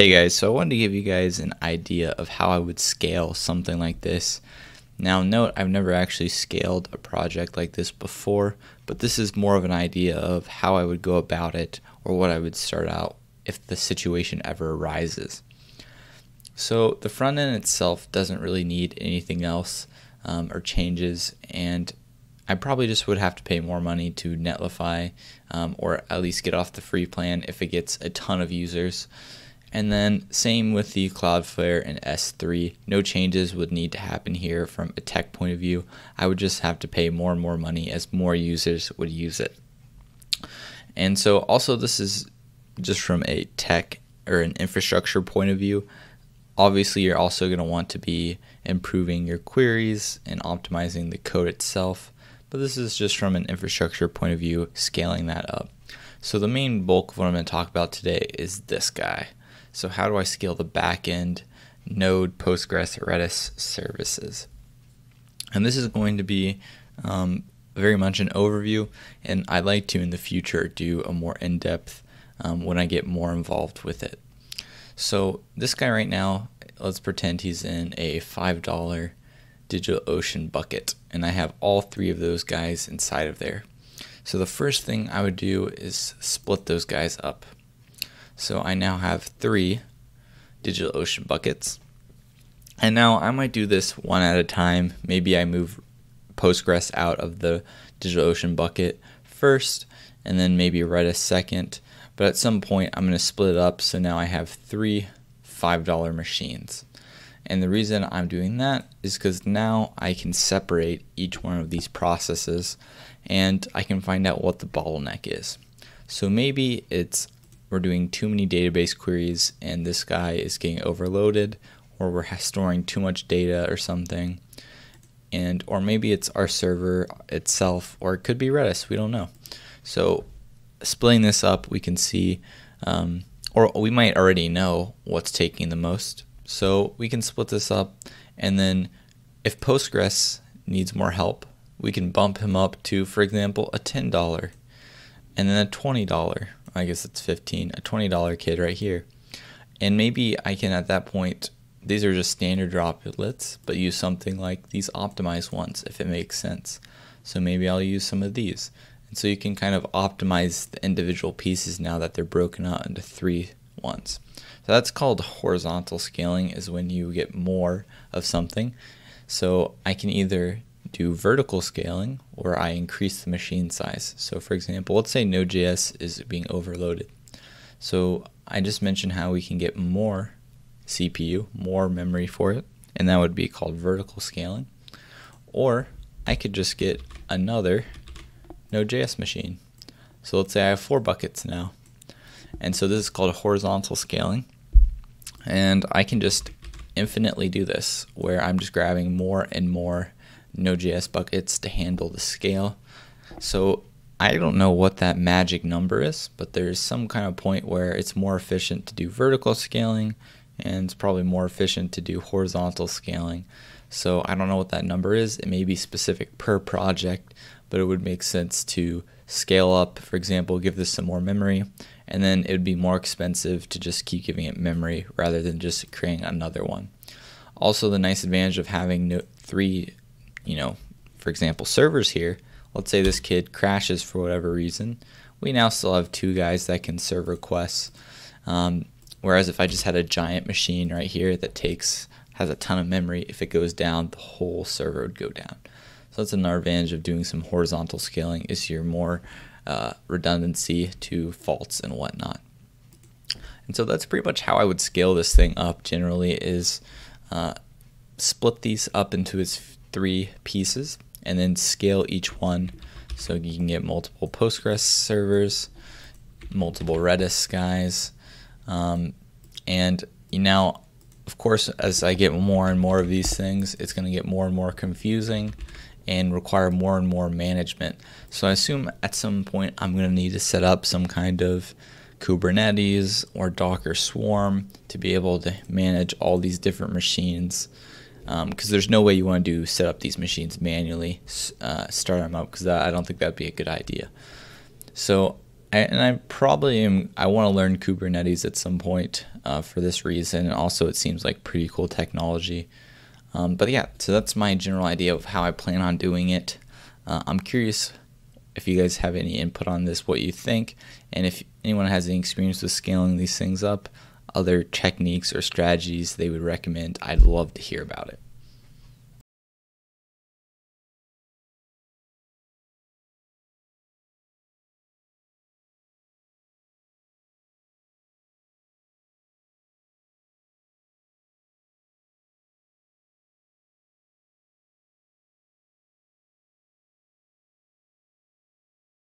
Hey guys, so I wanted to give you guys an idea of how I would scale something like this. Now note, I've never actually scaled a project like this before, but this is more of an idea of how I would go about it or what I would start out if the situation ever arises. So the front end itself doesn't really need anything else um, or changes and I probably just would have to pay more money to Netlify um, or at least get off the free plan if it gets a ton of users. And then same with the Cloudflare and S3. No changes would need to happen here from a tech point of view. I would just have to pay more and more money as more users would use it. And so also this is just from a tech or an infrastructure point of view. Obviously, you're also going to want to be improving your queries and optimizing the code itself but this is just from an infrastructure point of view, scaling that up. So the main bulk of what I'm going to talk about today is this guy. So how do I scale the backend Node, Postgres, Redis services? And this is going to be um, very much an overview, and I'd like to in the future do a more in-depth um, when I get more involved with it. So this guy right now, let's pretend he's in a $5 DigitalOcean bucket, and I have all three of those guys inside of there. So the first thing I would do is split those guys up. So I now have three DigitalOcean buckets. And now I might do this one at a time. Maybe I move Postgres out of the DigitalOcean bucket first, and then maybe Redis second. But at some point, I'm going to split it up so now I have three $5 machines. And the reason I'm doing that is because now I can separate each one of these processes and I can find out what the bottleneck is. So maybe it's we're doing too many database queries and this guy is getting overloaded or we're storing too much data or something. And or maybe it's our server itself or it could be Redis, we don't know. So splitting this up, we can see um, or we might already know what's taking the most so we can split this up and then if Postgres needs more help, we can bump him up to, for example, a $10 and then a $20. I guess it's 15, a $20 kid right here. And maybe I can at that point, these are just standard droplets, but use something like these optimized ones if it makes sense. So maybe I'll use some of these. And so you can kind of optimize the individual pieces now that they're broken out into three ones. So that's called horizontal scaling is when you get more of something. So I can either do vertical scaling or I increase the machine size. So for example, let's say Node.js is being overloaded. So I just mentioned how we can get more CPU, more memory for it, and that would be called vertical scaling. Or I could just get another Node.js machine. So let's say I have four buckets now. And so this is called horizontal scaling. And I can just infinitely do this where I'm just grabbing more and more Node.js buckets to handle the scale. So I don't know what that magic number is, but there's some kind of point where it's more efficient to do vertical scaling and it's probably more efficient to do horizontal scaling. So I don't know what that number is. It may be specific per project, but it would make sense to scale up, for example, give this some more memory, and then it would be more expensive to just keep giving it memory rather than just creating another one. Also, the nice advantage of having no, three, you know, for example, servers here. Let's say this kid crashes for whatever reason. We now still have two guys that can serve requests. Um, whereas if I just had a giant machine right here that takes has a ton of memory, if it goes down, the whole server would go down. So that's another advantage of doing some horizontal scaling is you're more uh, redundancy to faults and whatnot. And so that's pretty much how I would scale this thing up generally is uh, split these up into its three pieces and then scale each one so you can get multiple Postgres servers, multiple Redis guys, um, and now, of course, as I get more and more of these things, it's going to get more and more confusing and require more and more management. So I assume at some point I'm going to need to set up some kind of Kubernetes or Docker Swarm to be able to manage all these different machines. Because um, there's no way you want to do set up these machines manually, uh, start them up, because I don't think that'd be a good idea. So I, and I probably am. I want to learn Kubernetes at some point uh, for this reason, and also it seems like pretty cool technology. Um, but yeah, so that's my general idea of how I plan on doing it. Uh, I'm curious if you guys have any input on this, what you think, and if anyone has any experience with scaling these things up, other techniques or strategies they would recommend, I'd love to hear about it.